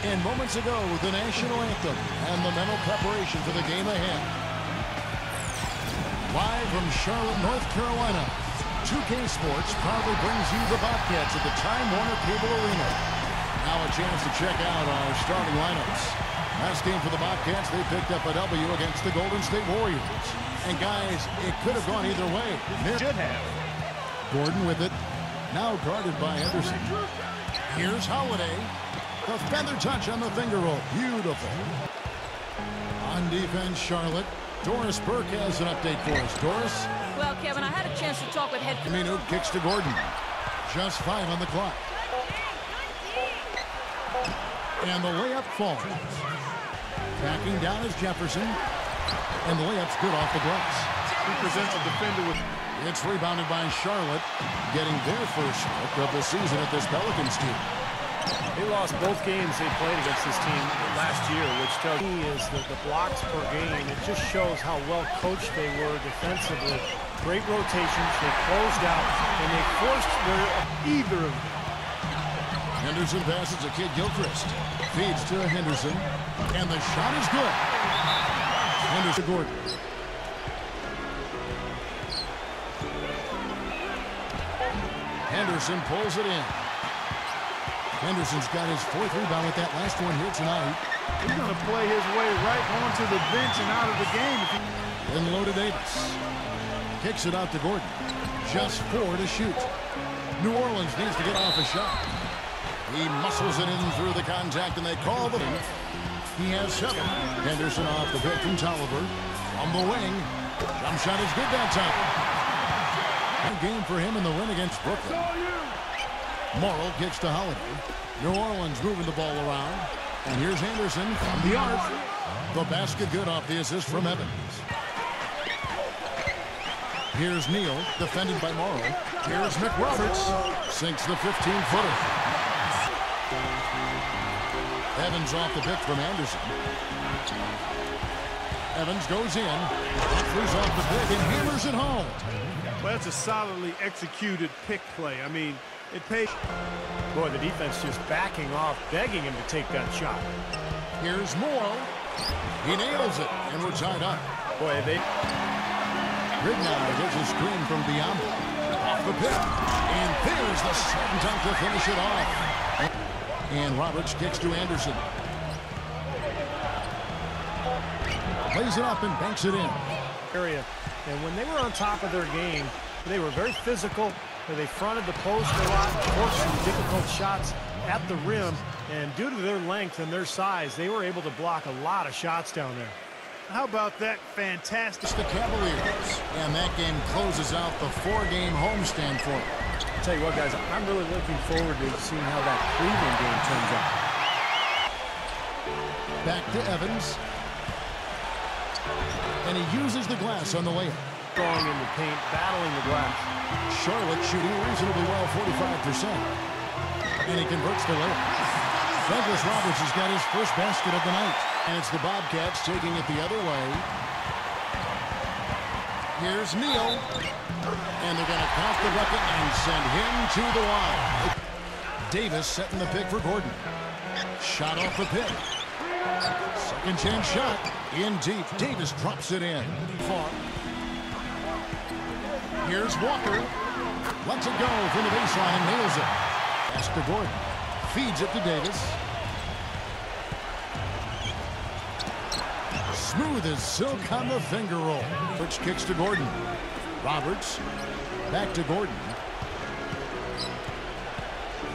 And moments ago, with the national anthem and the mental preparation for the game ahead. Live from Charlotte, North Carolina, 2K Sports proudly brings you the Bobcats at the Time Warner Cable Arena. Now a chance to check out our starting lineups. Last game for the Bobcats, they picked up a W against the Golden State Warriors. And guys, it could have gone either way. Should have. Gordon with it. Now guarded by Henderson. Here's Holiday. The feather touch on the finger roll. Beautiful. On defense, Charlotte. Doris Burke has an update for us. Doris? Well, Kevin, I had a chance to talk with head Camino kicks to Gordon. Just five on the clock. And the layup falls. Backing down is Jefferson. And the layup's good off the glass. He presents a defender with... It's rebounded by Charlotte, getting their first look of the season at this Pelicans team. They lost both games they played against this team last year, which tells me is that the blocks per game. It just shows how well coached they were defensively. Great rotations. They closed out, and they forced their either of them. Henderson passes to Kidd-Gilchrist. Feeds to Henderson. And the shot is good. Henderson Gordon. Henderson pulls it in. Henderson's got his fourth rebound with that last one here tonight. He's going to play his way right onto the bench and out of the game. Then low to Davis. Kicks it out to Gordon. Just four to shoot. New Orleans needs to get off a shot. He muscles it in through the contact, and they call the... He has seven. Henderson off the pick from Tolliver. On the wing. Jump shot is good that time. Good game for him in the win against Brooklyn. Morrow kicks to Holiday. New Orleans moving the ball around. And here's Anderson from the arc. The basket good off the assist from Evans. Here's Neal, defended by Morrow. Here's McRoberts. Sinks the 15-footer. Evans off the pick from Anderson. Evans goes in. Offers off the pick and hammers it home. Well, that's a solidly executed pick play. I mean, it pays. Boy, the defense just backing off, begging him to take that shot. Here's Morrow. He nails it, and we're tied up. Boy, they... Ridnour gets a screen from Biyombo. Off the pick. And there's the slam dunk to finish it off. And Roberts kicks to Anderson. Plays it up and banks it in. Area. And when they were on top of their game, they were very physical. They fronted the post a lot, forced some difficult shots at the rim. And due to their length and their size, they were able to block a lot of shots down there. How about that fantastic? It's the Cavaliers. And that game closes out the four-game homestand for them. I'll tell you what, guys, I'm really looking forward to seeing how that Cleveland game turns out. Back to Evans. And he uses the glass on the layup. Strong in the paint, battling the glass. Charlotte shooting reasonably well, 45%. And he converts the layup. Douglas Roberts has got his first basket of the night. And it's the Bobcats taking it the other way. Here's Neal. And they're going to count the bucket and send him to the line. Davis setting the pick for Gordon. Shot off the pick. Second chance shot. In deep. Davis drops it in. Here's Walker. Lets it go from the baseline nails it. Pass to Gordon. Feeds it to Davis. Smooth as silk on the finger roll. Which kicks to Gordon. Roberts. Back to Gordon.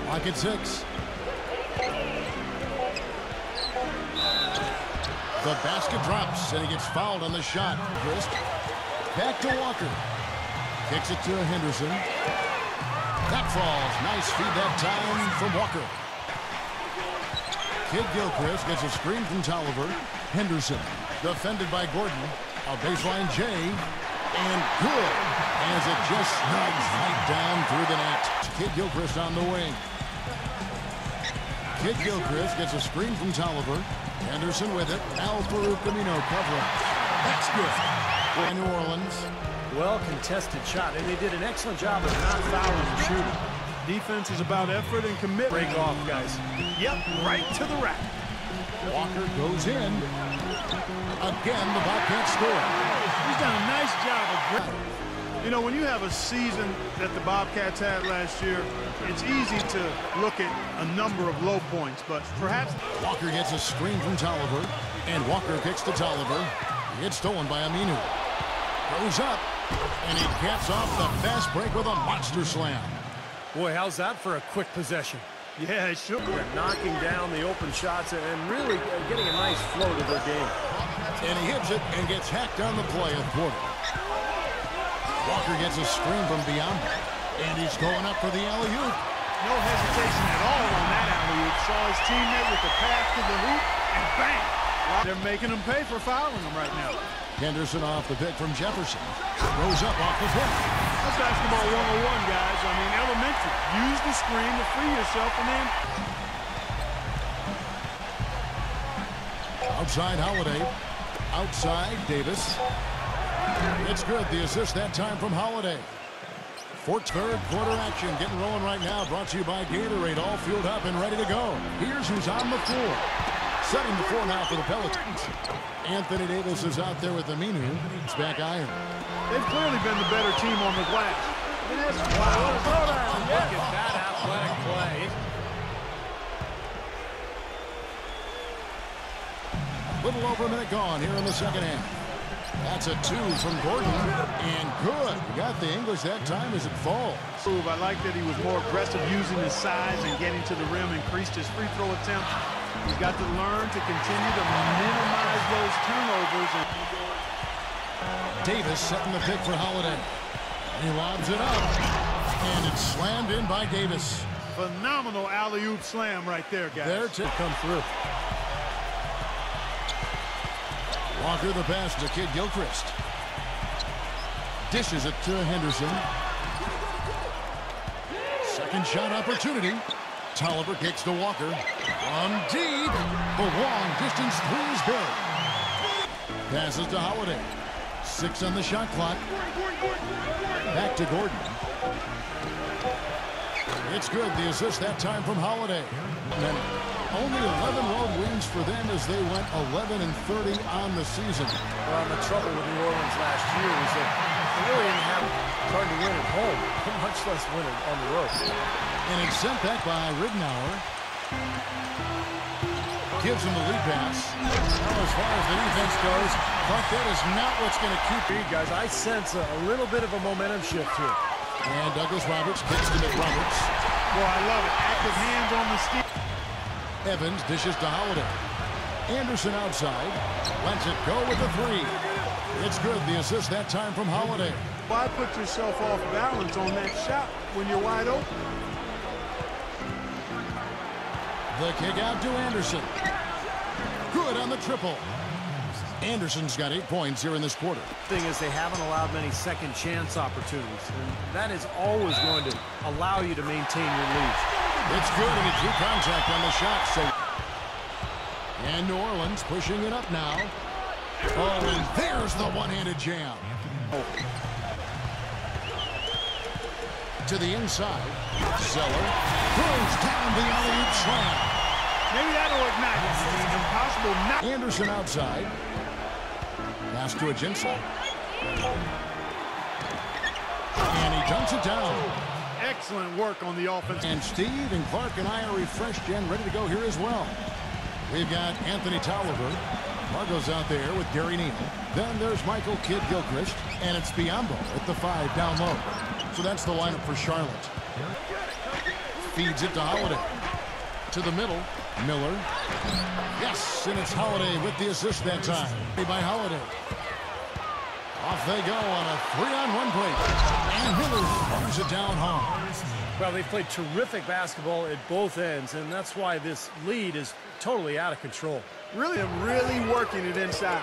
Lock at six. The basket drops, and he gets fouled on the shot. Wrist. Back to Walker. Kicks it to Henderson. That falls. Nice feed that time from Walker. Kidd-Gilchrist gets a screen from Tolliver. Henderson defended by Gordon. A baseline J. And good as it just snugs right down through the net. Kidd-Gilchrist on the wing. Kidd-Gilchrist gets a screen from Tolliver. Henderson with it. Al Farouk Camino covering. That's good. For New Orleans. Well contested shot, and they did an excellent job of not fouling the shooter. Defense is about effort and commitment. Break off, guys. Yep, right to the rack. Walker goes in. Again, the Bobcats score. He's done a nice job of you know, when you have a season that the Bobcats had last year, it's easy to look at a number of low points, but perhaps... Walker gets a screen from Tolliver, and Walker kicks to Tolliver. It's stolen by Aminu. Goes up, and he caps off the fast break with a monster slam. Boy, how's that for a quick possession? Yeah, it should. They're knocking down the open shots and really getting a nice flow to their game. And he hits it and gets hacked on the play of quarter. Walker gets a screen from beyond. And he's going up for the alley-oop. No hesitation at all on that alley-oop. Saw his teammate with the pass to the hoop, and bang! They're making him pay for fouling him right now. Henderson off the pick from Jefferson. Goes up off the pick. That's basketball 101, guys. I mean, elementary. Use the screen to free yourself, and then... Outside Holiday. Outside Davis. It's good. The assist that time from Holiday. Fourth third quarter action getting rolling right now. Brought to you by Gatorade. All fueled up and ready to go. Here's who's on the floor. Setting the floor now for the Pelicans. Anthony Davis is out there with Aminu. It's back iron. They've clearly been the better team on the glass. Wow, look at that athletic play. Little over a minute gone here in the second half. That's a two from Gordon. And good. We got the English that time as it falls. I like that he was more aggressive using his size and getting to the rim, increased his free throw attempts. He's got to learn to continue to minimize those turnovers. Davis setting the pick for Holiday. He lobs it up. And it's slammed in by Davis. Phenomenal alley-oop slam right there, guys. There to come through. Walker the pass to Kidd-Gilchrist. Dishes it to Henderson. Second shot opportunity. Tolliver kicks to Walker. From deep. The long distance is good. Passes to Holiday. Six on the shot clock. Back to Gordon. It's good. The assist that time from Holiday. And only 11 road wins for them as they went 11 and 30 on the season. Well, the trouble with New Orleans last year was that they really didn't have hard to win at home, much less win on the road. And it's sent back by Ridnour. Gives him the lead pass. Well, as far as the defense goes, Clark, that is not what's going to keep you guys. I sense a, a little bit of a momentum shift here. And Douglas Roberts kicks to McRoberts. Boy, I love it. Active hands on the steal. Evans dishes to Holiday. Anderson outside. Lets it go with the three. It's good. The assist that time from Holiday. Why put yourself off balance on that shot when you're wide open? The kick out to Anderson. Good on the triple. Anderson's got eight points here in this quarter. thing is they haven't allowed many second chance opportunities. And that is always going to allow you to maintain your lead. It's good, and he drew contact on the shot. So, and New Orleans pushing it up now. Oh, and there's the one-handed jam. To the inside. Zeller throws down the alley-oop slam. Maybe that'll ignite it. I impossible not. Anderson outside. Pass to a Ajinça. And he dunks it down. Excellent work on the offense. And Steve and Clark and I are refreshed and ready to go here as well. We've got Anthony Tolliver. Margot's out there with Gary Neal. Then there's Michael Kidd-Gilchrist. And it's Biyombo at the five down low. So that's the lineup for Charlotte. Feeds it to Holiday. To the middle. Miller. Yes, and it's Holiday with the assist that time. By Holiday. Off they go on a three-on-one play. And Miller throws it down home. Well, they played terrific basketball at both ends, and that's why this lead is totally out of control. Really, really working it inside.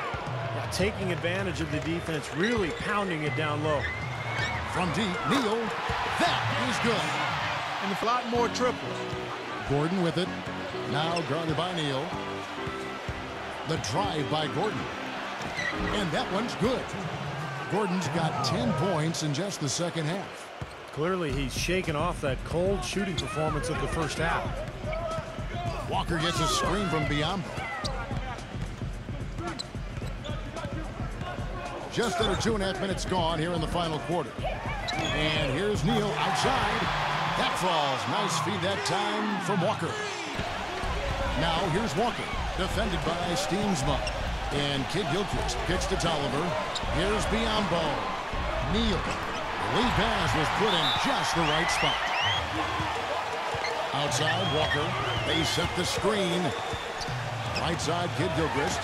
Yeah, taking advantage of the defense, really pounding it down low. From deep, Neal. That is good. And a lot more triples. Gordon with it. Now guarded by Neal. The drive by Gordon. And that one's good. Gordon's got 10 points in just the second half. Clearly, he's shaken off that cold shooting performance of the first half. Walker gets a screen from Biyombo. Just under two and a half minutes gone here in the final quarter. And here's Neal outside. That falls. Nice feed that time from Walker. Now here's Walker, defended by Stiemsma. And Kidd-Gilchrist kicks to Tolliver. Here's Biyombo. Neal. The lead pass was put in just the right spot. Outside, Walker. They set the screen. Right side, Kid Gilchrist.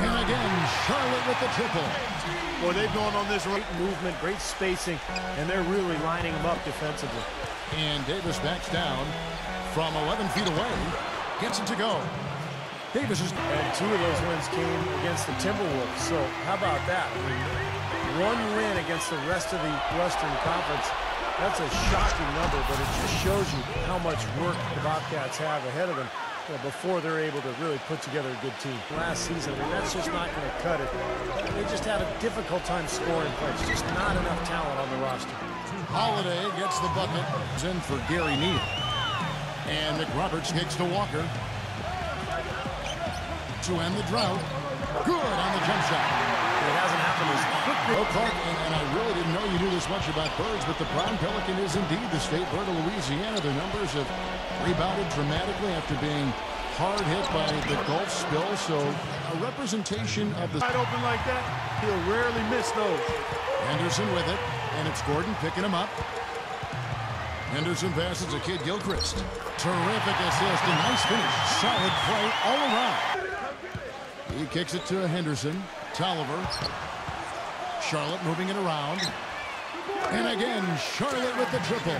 And again, Charlotte with the triple. Boy, they've gone on this Great movement, great spacing, and they're really lining them up defensively. And Davis backs down from 11 feet away. Gets it to go. Davis is... And two of those wins came against the Timberwolves. So how about that? One win against the rest of the Western Conference. That's a shocking number, but it just shows you how much work the Bobcats have ahead of them before they're able to really put together a good team. Last season, mean, that's just not going to cut it. They just had a difficult time scoring points. Just not enough talent on the roster. Holiday gets the bucket. It's in for Gary Neal. And McRoberts kicks to Walker. To end the drought. Good on the jump shot. It hasn't happened as quickly. Well, Clark, and, and I really didn't know you knew this much about birds, but the brown pelican is indeed the state bird of Louisiana. Their numbers have rebounded dramatically after being hard hit by the Gulf spill, so a representation of the... wide open like that, he'll rarely miss those. Henderson with it, and it's Gordon picking him up. Henderson passes to Kidd-Gilchrist. Terrific assist, a nice finish. Solid play all around. Kicks it to Henderson. Tolliver. Charlotte moving it around. And again, Charlotte with the triple.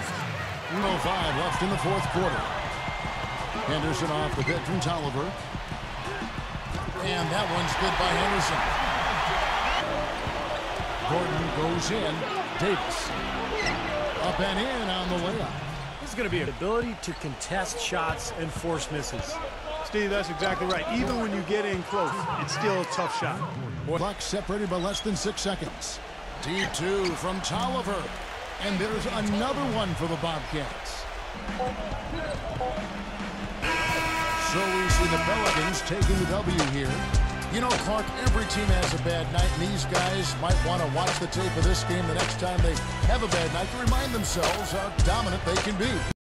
105 left in the fourth quarter. Henderson off the hit from Tolliver. And that one's good by Henderson. Gordon goes in. Davis. Up and in on the layup. This is going to be an ability to contest shots and force misses. Steve, that's exactly right. Even when you get in close, it's still a tough shot. Bucks separated by less than six seconds. D2 from Tolliver. And there's another one for the Bobcats. So we see the Pelicans taking the W here. You know, Clark, every team has a bad night, and these guys might want to watch the tape of this game the next time they have a bad night to remind themselves how dominant they can be.